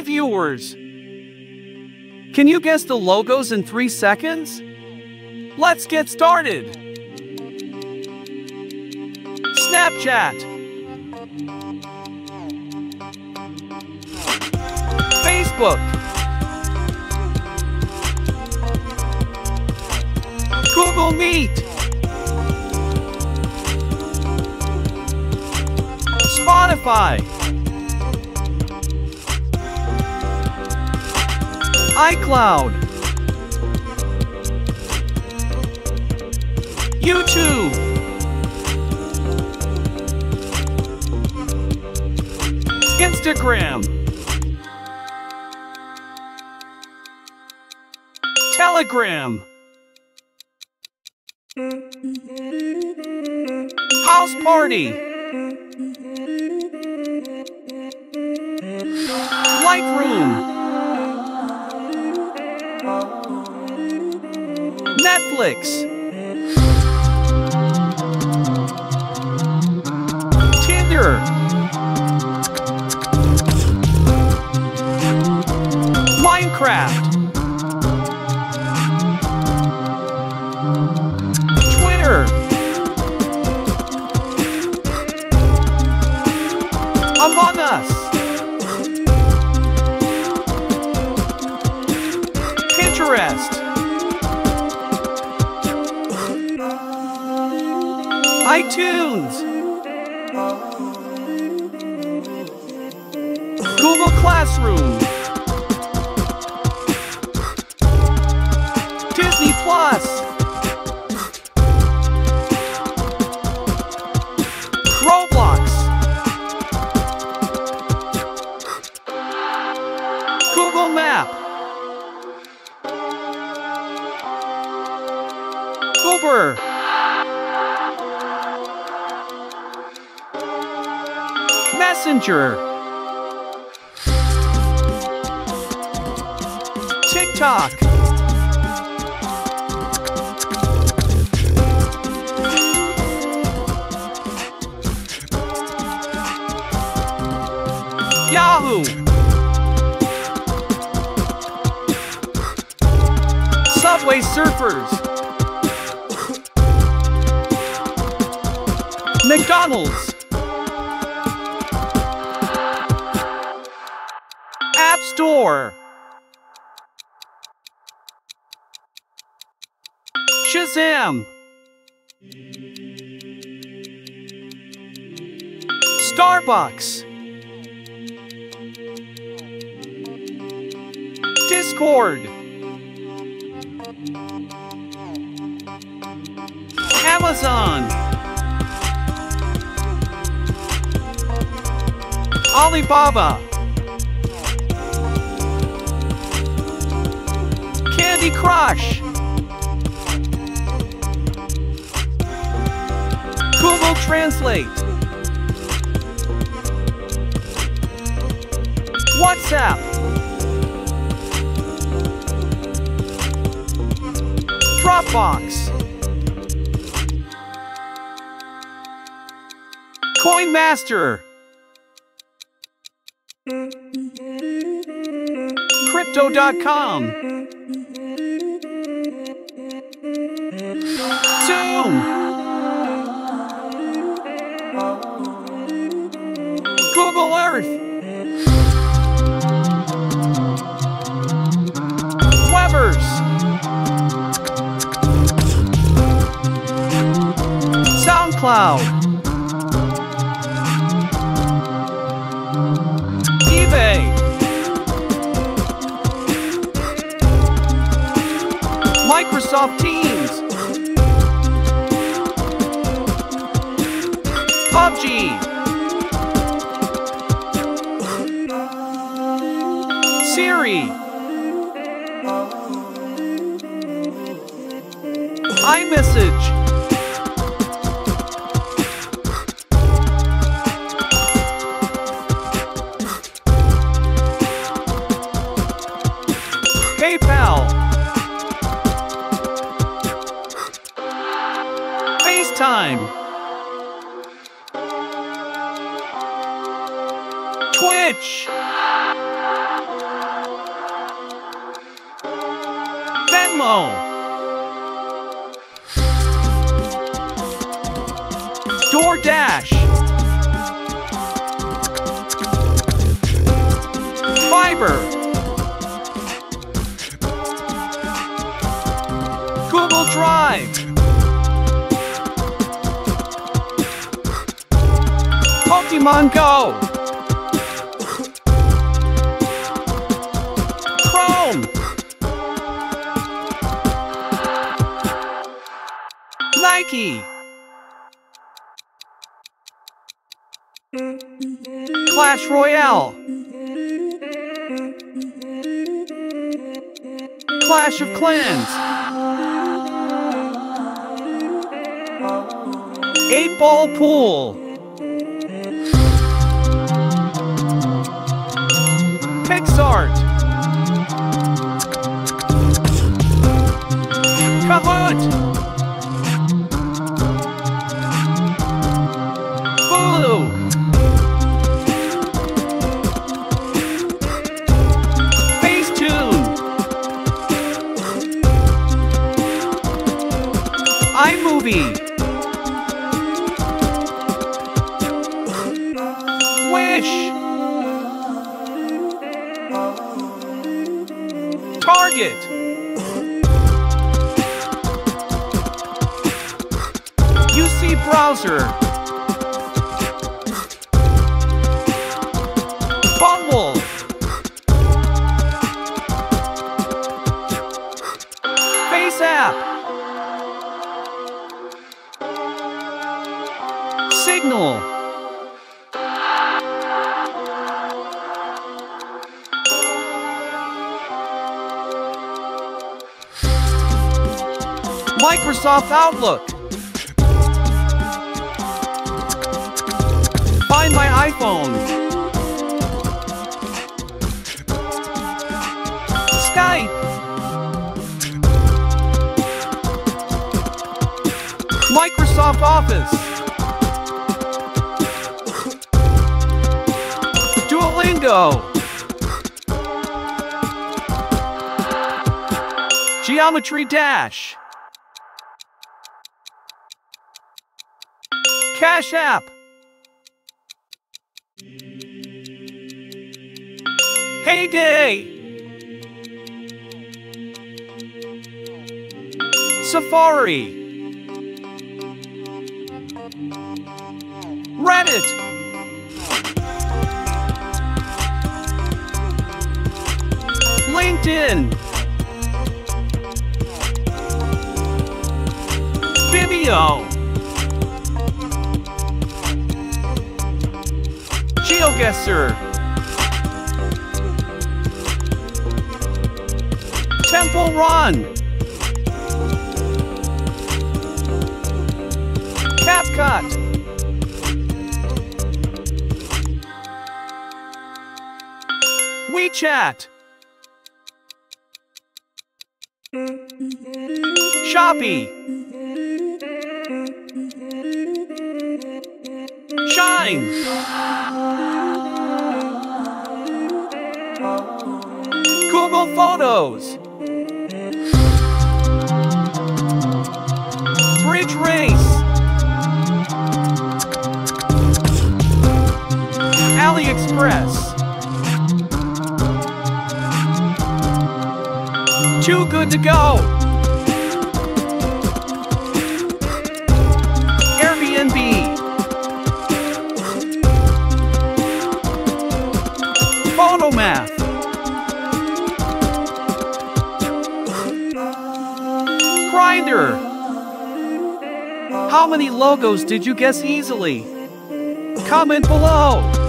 Viewers! Can you guess the logos in three seconds? Let's get started! Snapchat Facebook Google Meet Spotify iCloud. YouTube. Instagram. Telegram. House Party Netflix Tinder iTunes Google Classroom. Disney Plus. Roblox. Google Map. Uber Messenger TikTok. Yahoo. Subway Surfers. McDonald's App Store. Shazam! Starbucks. Discord. Amazon. Alibaba Candy Crush. Google Translate? WhatsApp. Dropbox. Coinmaster. Crypto.com Zoom Google Earth Weber's SoundCloud Siri. iMessage PayPal FaceTime Domo. DoorDash. Fiverr. Google Drive. Pokemon Go. Nike. Clash Royale. Clash of Clans. Eight Ball Pool. PicsArt. Kahoot. iMovie. Wish. Target. UC Browser. Signal. Microsoft Outlook. Find my iPhone. Skype. Microsoft Office. Duolingo. Geometry Dash. Cash App. Hay Day. Safari. LinkedIn. Vimeo. GeoGuessr. Temple Run. CapCut. WeChat. Shopee. SHEIN. Google Photos. Bridge Race. AliExpress. Too good to go. Photomath. Grindr. How many logos did you guess easily? Comment below.